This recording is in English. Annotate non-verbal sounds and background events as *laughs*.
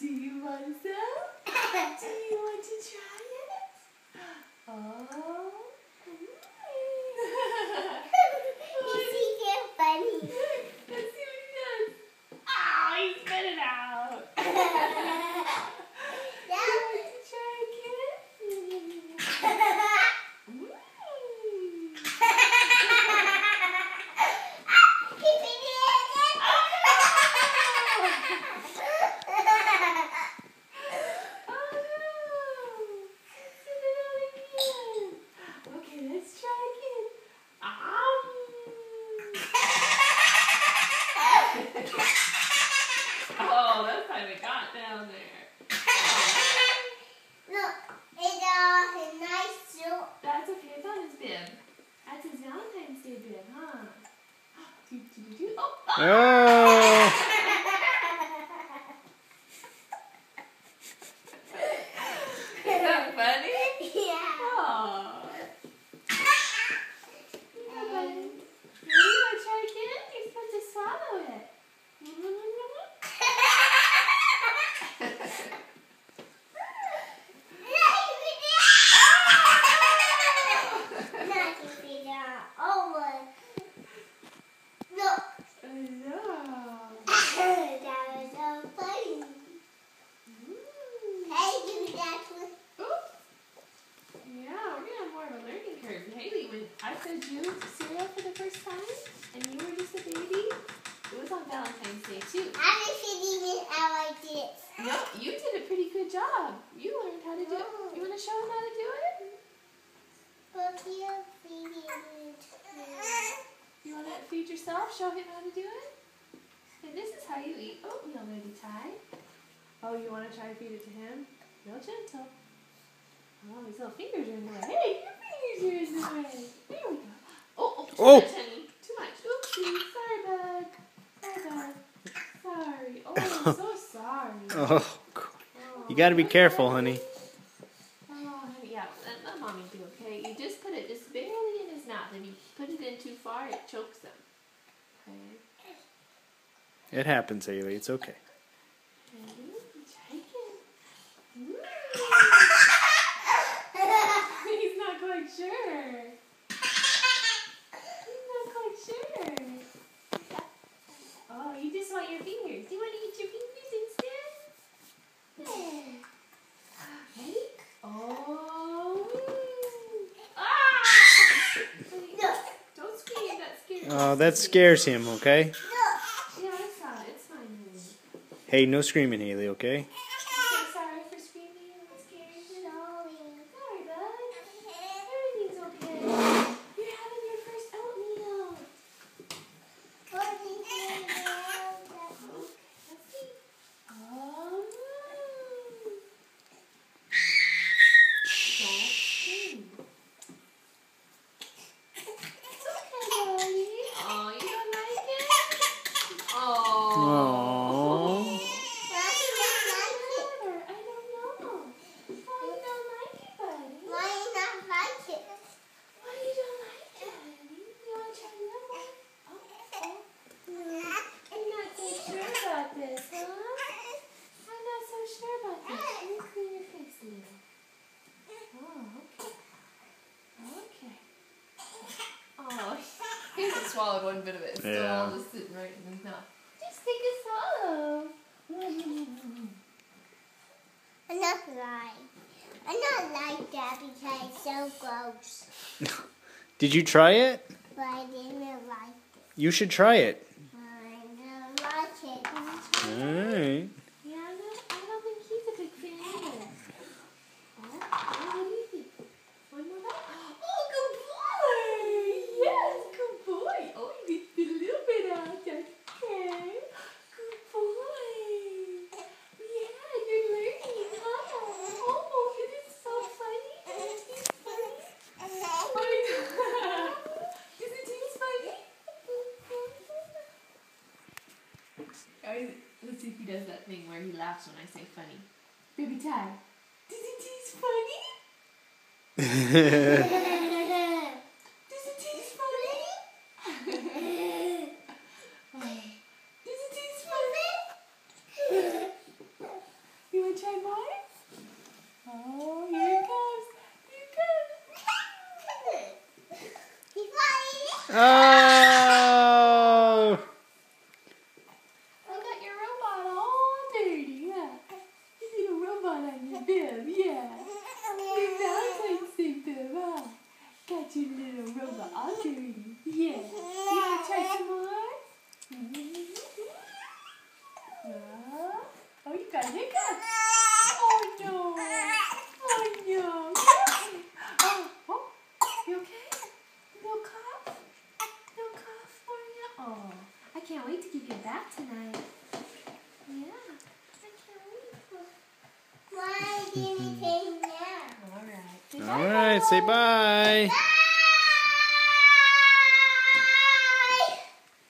Do you want some? Do you want to try it? *laughs* Oh. Is he get funny? *laughs* Let's see what he does. Oh, he spit it out. Do you That want to try again? Mm. Oh no! Spit it out again. Okay, let's try again. Um. oh, that's how it got down there. Look, it's a nice suit. That's okay. It's on his bib. That's his Valentine's Day bib, huh? Do, do, do, do. Oh, oh. Oh. Is that funny? Yeah. Oh. Yeah, buddy. You want to try again? You're supposed to swallow it. Look, No. that was so funny. Hey, do that with Oop. Yeah, we're gonna have more of a learning curve. Haley, when I fed you cereal for the first time and you were just a baby, it was on Valentine's Day too. I'm feeding it out like this. No, you did a pretty good job. You learned how to do it. You want to show him how to do it? But you're feeding it. You want to feed yourself? Show him how to do it? And this is how you eat oatmeal, baby Ty. Oh, you want to try to feed it to him? Real gentle. Oh, his little fingers are in the way. Hey, your fingers are in the way. There we go. Oh, oh, too Oh. much. Too much. Oopsie. Sorry, bud. Sorry, bud. Sorry. Oh, I'm so *laughs* sorry. Oh. Oh, You got to be careful, honey. me. Oh, honey, yeah, let, let mommy do, okay? You just put it just barely in his mouth. If you put it in too far, it chokes him. Okay? It happens, Haley. It's okay. Ready? Take it. Ooh. He's not quite sure. He's not quite sure. Oh, you just want your fingers. Do you want to eat your fingers instead? There. Oh. Ah! Look, Don't scream. That scares Oh, that scares him, okay? look. Yeah, I saw it. It's fine. honey. Hey, no screaming, Haley, okay? I'm so sorry for screaming and scaring you. Sorry, bud. Everything's okay. You're having your first oatmeal. Let's see. Um, don't scream. It's okay, buddy. Oh, you don't like it? Oh. Aww. I don't know. Why you don't like it, buddy? Why not like it? Why you don't like it, honey? You want to try another one? Oh, oh. I'm not so sure about this, huh? I'm not so sure about this. Let me clean your face a little. Oh, okay. Okay. Oh, he hasn't swallowed one bit of it. It's still Yeah. all just sitting right in his mouth. Just take a swallow. I'm not lying. I'm not like that because it's so gross. *laughs* Did you try it? But I didn't like it. You should try it. I don't like it. Alright. Yeah, Alright, let's see if he does that thing where he laughs when I say funny. Baby Ty, does it taste funny? does it taste funny? does it taste funny? you want to try mine? Oh, here it comes. Here it comes. *laughs* He's funny. Oh. wait to give you back tonight. Yeah. I can't wait guinea pig now. All right. All right. Say bye.